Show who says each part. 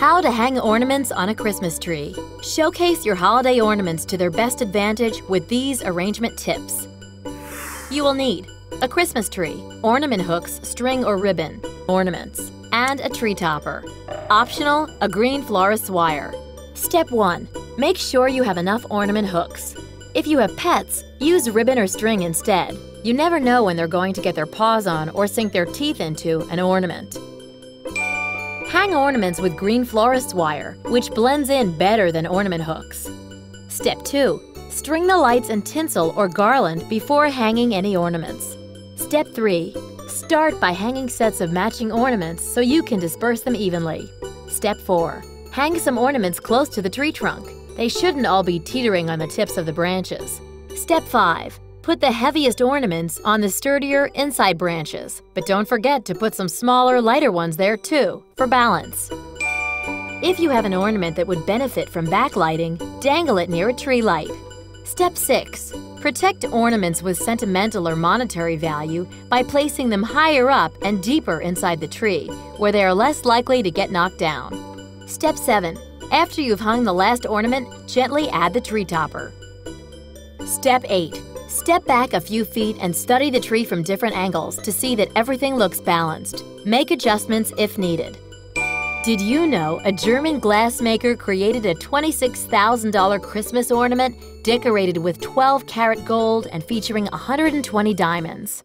Speaker 1: How to hang ornaments on a Christmas tree. Showcase your holiday ornaments to their best advantage with these arrangement tips. You will need a Christmas tree, ornament hooks, string or ribbon, ornaments, and a tree topper. Optional, a green florist wire. Step 1. Make sure you have enough ornament hooks. If you have pets, use ribbon or string instead. You never know when they're going to get their paws on or sink their teeth into an ornament. Hang ornaments with green florist's wire, which blends in better than ornament hooks. Step 2. String the lights and tinsel or garland before hanging any ornaments. Step 3. Start by hanging sets of matching ornaments so you can disperse them evenly. Step 4. Hang some ornaments close to the tree trunk. They shouldn't all be teetering on the tips of the branches. Step 5. Put the heaviest ornaments on the sturdier inside branches, but don't forget to put some smaller, lighter ones there too, for balance. If you have an ornament that would benefit from backlighting, dangle it near a tree light. Step 6. Protect ornaments with sentimental or monetary value by placing them higher up and deeper inside the tree, where they are less likely to get knocked down. Step 7. After you've hung the last ornament, gently add the tree topper. Step 8. Step back a few feet and study the tree from different angles to see that everything looks balanced. Make adjustments if needed. Did you know a German glassmaker created a $26,000 Christmas ornament decorated with 12 karat gold and featuring 120 diamonds?